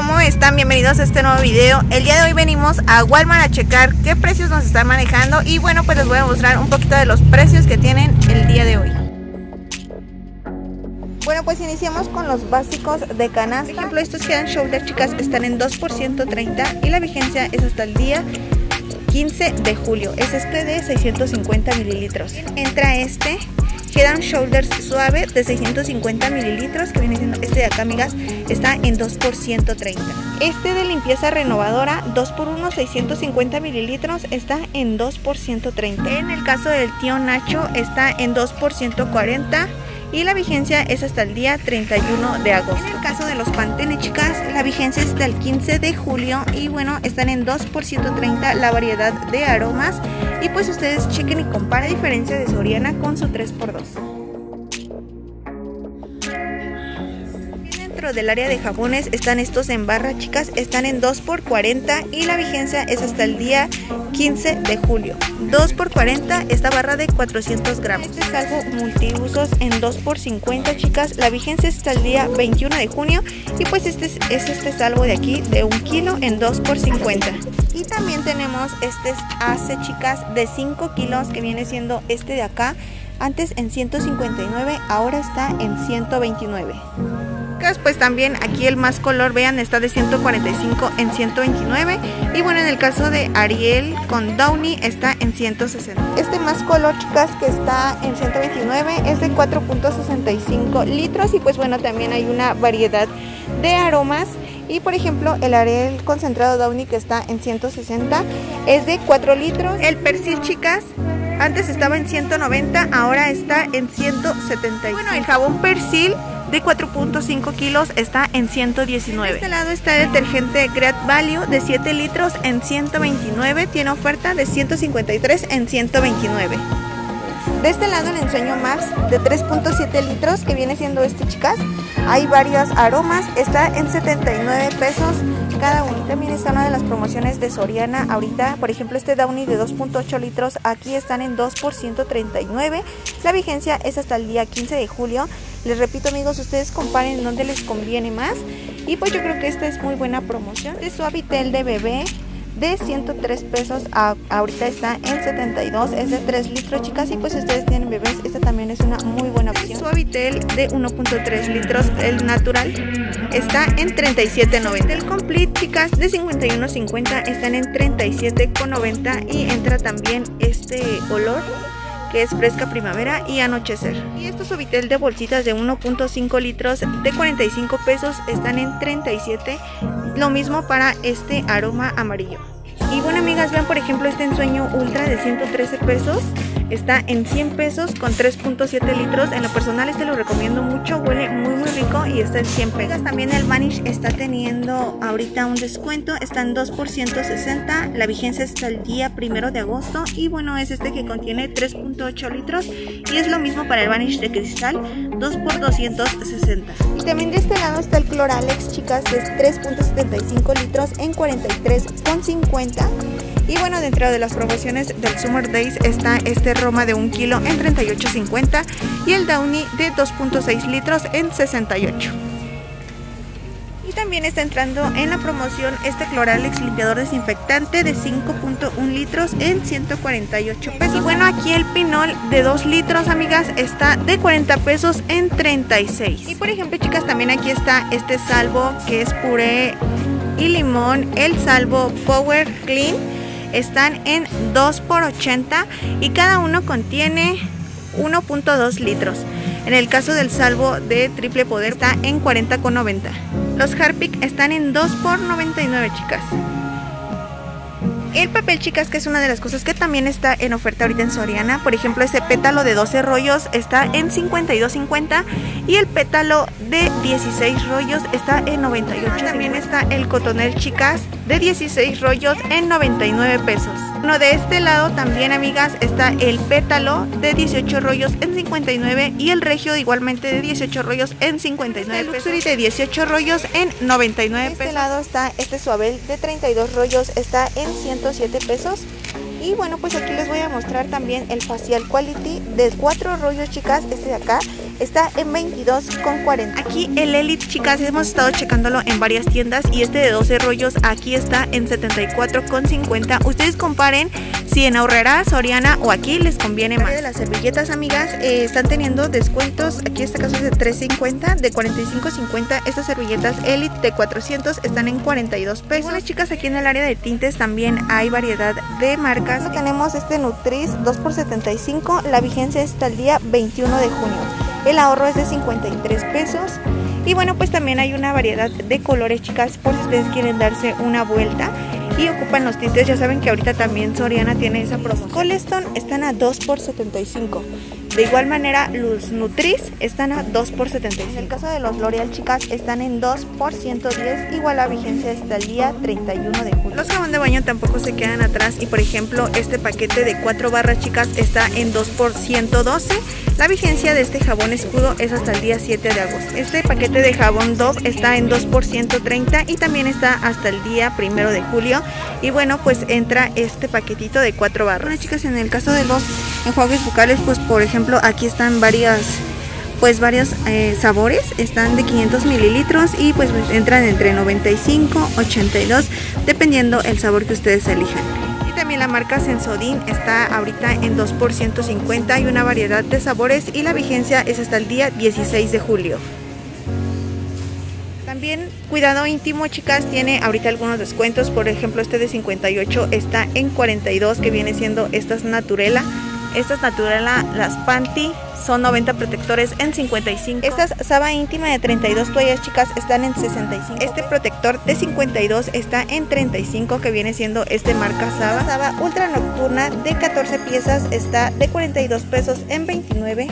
¿cómo están? Bienvenidos a este nuevo video. El día de hoy venimos a Walmart a checar qué precios nos están manejando y bueno, pues les voy a mostrar un poquito de los precios que tienen el día de hoy. Bueno, pues iniciamos con los básicos de canasta. Por ejemplo, estos Head Shoulder, chicas, están en 2 por 130 y la vigencia es hasta el día 15 de julio. Es este de 650 mililitros. Entra este And Shoulders suave de 650 mililitros, que viene siendo este de acá, amigas, está en 2 por 130. Este de limpieza renovadora, 2 por 1 650 mililitros, está en 2 por 130. En el caso del tío Nacho, está en 2 por 140 y la vigencia es hasta el día 31 de agosto. En el caso de los Pantene, chicas, la vigencia es hasta el 15 de julio y bueno, están en 2 por 130 la variedad de aromas y pues ustedes chequen y comparen diferencia de Soriana con su 3x2. Dentro del área de jabones están estos en barra, chicas, están en 2 por 40 y la vigencia es hasta el día 15 de julio. 2 por 40 esta barra de 400 gramos. Este es algo multiusos en 2 por 50 chicas. La vigencia es hasta el día 21 de junio y pues este es, este salvo de aquí de 1 kilo en 2 por 50. Y también tenemos este ace chicas de 5 kilos que viene siendo este de acá. Antes en 159, ahora está en 129 pues también aquí el más color, vean, está de 145 en 129 y bueno, en el caso de Ariel con Downy está en 160. Este más color, chicas, que está en 129 es de 4.65 litros y pues bueno, también hay una variedad de aromas y por ejemplo, el Ariel concentrado Downy que está en 160 es de 4 litros. El Persil, chicas, antes estaba en 190, ahora está en 170. Bueno, el jabón Persil de 4.5 kilos está en 119. De este lado está el detergente Great Value de 7 litros en 129. Tiene oferta de 153 en 129. De este lado le enseño más de 3.7 litros que viene siendo este chicas. Hay varios aromas, está en 79 pesos cada uno. También está una de las promociones de Soriana ahorita, por ejemplo este Downy de 2.8 litros, aquí están en 2 por 139. La vigencia es hasta el día 15 de julio. Les repito amigos, ustedes comparen dónde les conviene más. Y pues yo creo que esta es muy buena promoción. Este Suavitel de bebé de 103 pesos ahorita está en 72 es de 3 litros chicas y pues ustedes tienen bebés esta también es una muy buena opción. Suavitel de 1.3 litros el natural está en 37.90 el complete chicas de 51.50 están en 37.90 y entra también este olor que es fresca primavera y anochecer. Y estos Suavitel de bolsitas de 1.5 litros de 45 pesos están en 37. Lo mismo para este aroma amarillo. Y bueno amigas, vean por ejemplo este ensueño ultra de 113 pesos. Está en 100 pesos con 3.7 litros. En lo personal este lo recomiendo mucho, huele muy muy rico y está en 100 pesos. También el Vanish está teniendo ahorita un descuento, está en 2 por 160. La vigencia está el día primero de agosto y bueno es este que contiene 3.8 litros y es lo mismo para el Vanish de cristal, 2 por 260. Y también de este lado está el Cloralex, chicas, de 3.75 litros en 43.50. Y bueno, dentro de las promociones del Summer Days está este Roma de 1 kilo en 38.50 y el Downy de 2.6 litros en 68. Y también está entrando en la promoción este Cloralex limpiador desinfectante de 5.1 litros en 148 pesos. Y bueno, aquí el pinol de 2 litros, amigas, está de 40 pesos en 36. Y por ejemplo, chicas, también aquí está este salvo que es puré y limón, el salvo Power Clean. Están en 2 por 80 y cada uno contiene 1.2 litros. En el caso del salvo de triple poder está en 40,90. Los Harpic están en 2 por 99 chicas. El papel, chicas, que es una de las cosas que también está en oferta ahorita en Soriana. Por ejemplo, ese pétalo de 12 rollos está en 52.50 y el pétalo de 16 rollos está en 98. También está el cotonel, chicas, de 16 rollos en 99 pesos. Bueno, de este lado también, amigas, está el pétalo de 18 rollos en 59 y el regio igualmente de 18 rollos en 59 pesos. El de 18 rollos en 99 pesos. De este lado está este suabel de 32 rollos, está en 107 pesos. Y bueno, pues aquí les voy a mostrar también el Facial Quality de 4 rollos, chicas. Este de acá está en 22,40. Aquí el Elite, chicas, hemos estado checándolo en varias tiendas y este de 12 rollos aquí está en 74,50. Ustedes comparen si en Ahorrera, Soriana o aquí les conviene más. De las servilletas, amigas, eh, están teniendo descuentos. Aquí este caso es de 3.50, de 45.50. Estas servilletas Elite de 400 están en 42 pesos. Bueno, chicas, aquí en el área de tintes también hay variedad de marcas. Tenemos este Nutris 2x75. La vigencia está el día 21 de junio. El ahorro es de 53 pesos. Y bueno, pues también hay una variedad de colores, chicas, por si ustedes quieren darse una vuelta y ocupan los tintes. Ya saben que ahorita también Soriana tiene esa promoción. Coleston están a 2 por 75. De igual manera, los Nutris están a 2 por 75. En el caso de los L'Oreal, chicas, están en 2 por 110. Igual la vigencia está el día 31 de julio. Los jabón de baño tampoco se quedan atrás. Y por ejemplo, este paquete de 4 barras, chicas, está en 2 por 112. La vigencia de este jabón escudo es hasta el día 7 de agosto. Este paquete de jabón Dove está en 2 por 130 y también está hasta el día 1 de julio. Y bueno, pues entra este paquetito de 4 barras. Bueno, chicas, en el caso de los enjuagues bucales, pues por ejemplo, aquí están varias pues varios eh, sabores, están de 500 mililitros y pues entran entre 95, 82, dependiendo el sabor que ustedes elijan también la marca Sensodin está ahorita en 2 por 150 Hay una variedad de sabores y la vigencia es hasta el día 16 de julio. También Cuidado Íntimo, chicas, tiene ahorita algunos descuentos. Por ejemplo, este de 58 está en 42, que viene siendo estas Naturela. Estas Naturela, las Panty, son 90 protectores en 55. Estas Saba íntima de 32 toallas chicas están en 65. Este protector de 52 está en 35 que viene siendo este marca Saba. Saba ultra nocturna de 14 piezas está de 42 pesos en 29.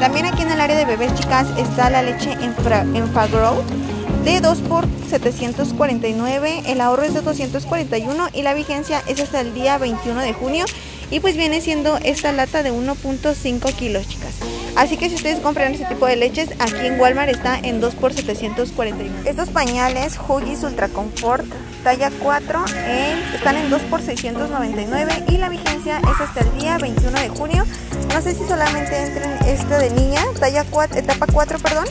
También aquí en el área de bebés chicas está la leche en, en Fagrow de 2 por 749, el ahorro es de 241 y la vigencia es hasta el día 21 de junio y pues viene siendo esta lata de 1.5 kilos chicas. Así que si ustedes compran este tipo de leches aquí en Walmart está en 2 por 741 estos pañales Huggies Ultra Comfort talla 4 están en 2 por 699 y la vigencia es hasta el día 21 de junio. No sé si solamente entren esta de niña talla 4 etapa 4 perdón.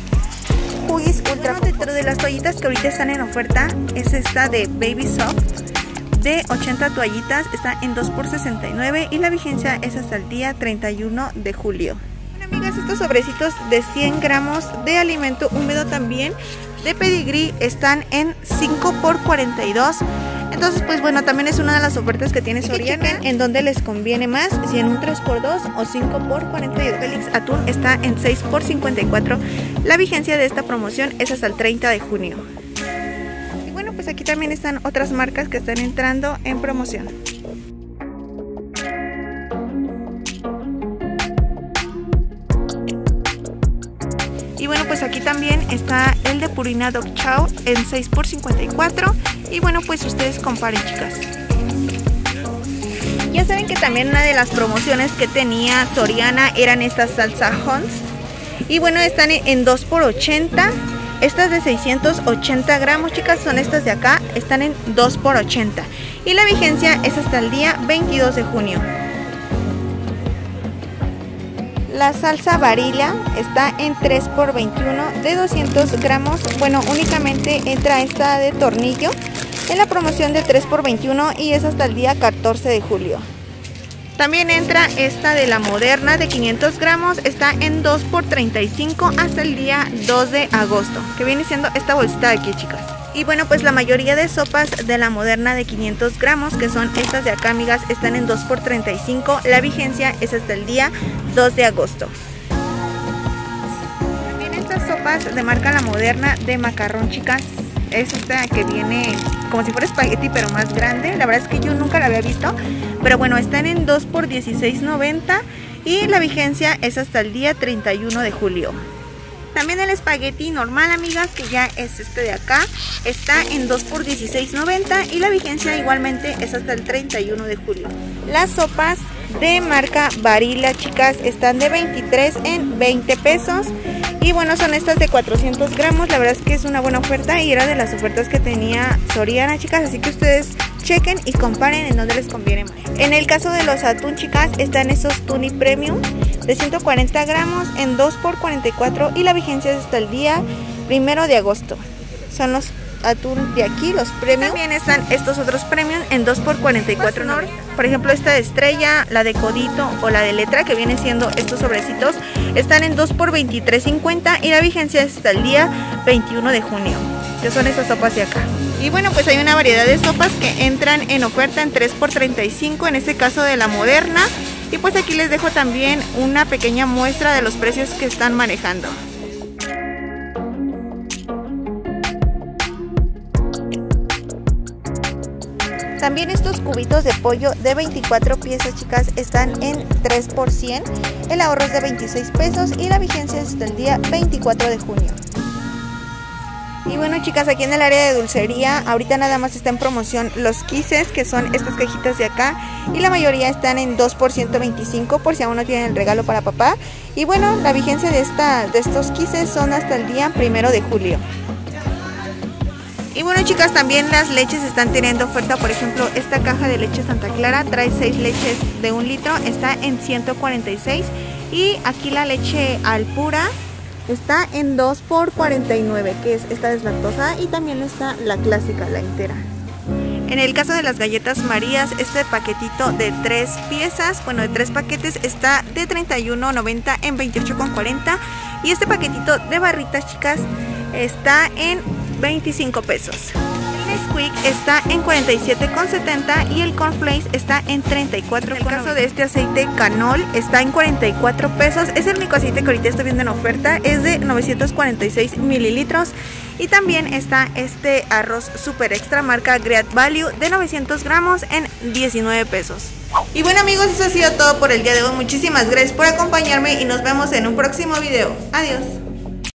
Huggies Ultra bueno, dentro de las toallitas que ahorita están en oferta es esta de Baby Soft de 80 toallitas, está en 2 por 69 y la vigencia es hasta el día 31 de julio. Bueno, amigas, estos sobrecitos de 100 gramos de alimento húmedo también de pedigrí están en 5 por 42 entonces, pues bueno, también es una de las ofertas que tiene Soriana. en donde les conviene más, si en un 3x2 o 5x42. Félix Atún está en 6x54. La vigencia de esta promoción es hasta el 30 de junio pues aquí también están otras marcas que están entrando en promoción. Y bueno, pues aquí también está el de Purina Dog Chow en 6 x 54 Y bueno, pues ustedes comparen, chicas. Ya saben que también una de las promociones que tenía Soriana eran estas salsa Hunts. Y bueno, están en 2 x 80 estas de 680 gramos, chicas, son estas de acá. Están en 2 por 80 Y la vigencia es hasta el día 22 de junio. La salsa varilla está en 3 por 21 de 200 gramos. Bueno, únicamente entra esta de tornillo en la promoción de 3 por 21 y es hasta el día 14 de julio. También entra esta de la Moderna de 500 gramos, está en 2 por 35 hasta el día 2 de agosto, que viene siendo esta bolsita de aquí, chicas. Y bueno, pues la mayoría de sopas de la Moderna de 500 gramos, que son estas de acá, amigas, están en 2 por 35 La vigencia es hasta el día 2 de agosto. También estas sopas de marca La Moderna de macarrón, chicas, es esta que viene como si fuera espagueti pero más grande. La verdad es que yo nunca la había visto. Pero bueno, están en 2 por 16.90 y la vigencia es hasta el día 31 de julio. También el espagueti normal, amigas, que ya es este de acá, está en 2 por 16.90 y la vigencia igualmente es hasta el 31 de julio. Las sopas de marca Barilla, chicas, están de 23 en 20 pesos. Y bueno, son estas de 400 gramos. La verdad es que es una buena oferta y era de las ofertas que tenía Soriana, chicas. Así que ustedes chequen y comparen en dónde les conviene más. En el caso de los atún, chicas, están esos Tuni Premium de 140 gramos en 2 por 44 y la vigencia es hasta el día primero de agosto. Son los atún de aquí, los premium. También están estos otros premium en 2 por 44 Por ejemplo, esta de estrella, la de codito o la de letra que viene siendo estos sobrecitos, están en 2 por 23.50 y la vigencia es hasta el día 21 de junio. Que son estas sopas de acá. Y bueno, pues hay una variedad de sopas que entran en oferta en 3 por 35 en este caso de la moderna. Y pues aquí les dejo también una pequeña muestra de los precios que están manejando. También estos cubitos de pollo de 24 piezas, chicas, están en 3 por 100. El ahorro es de 26 pesos y la vigencia es hasta el día 24 de junio. Y bueno chicas, aquí en el área de dulcería, ahorita nada más está en promoción los quises, que son estas cajitas de acá. Y la mayoría están en 2 por 125, por si aún no tienen el regalo para papá. Y bueno, la vigencia de, esta, de estos quises son hasta el día primero de julio. Y bueno chicas, también las leches están teniendo oferta, por ejemplo, esta caja de leche Santa Clara trae 6 leches de un litro, está en 146 y aquí la leche al pura está en 2 por 49, que es esta deslactosa y también está la clásica, la entera. En el caso de las galletas Marías, este paquetito de 3 piezas, bueno, de 3 paquetes, está de 31.90 en 28.40 y este paquetito de barritas, chicas, está en 25 pesos. Nesquik está en 47,70 y el Cornflakes está en 34. En el caso de este aceite Canol está en 44 pesos. Es el único aceite que ahorita estoy viendo en oferta. Es de 946 mililitros. Y también está este arroz super extra marca Great Value de 900 gramos en 19 pesos. Y bueno amigos, eso ha sido todo por el día de hoy. Muchísimas gracias por acompañarme y nos vemos en un próximo video. Adiós.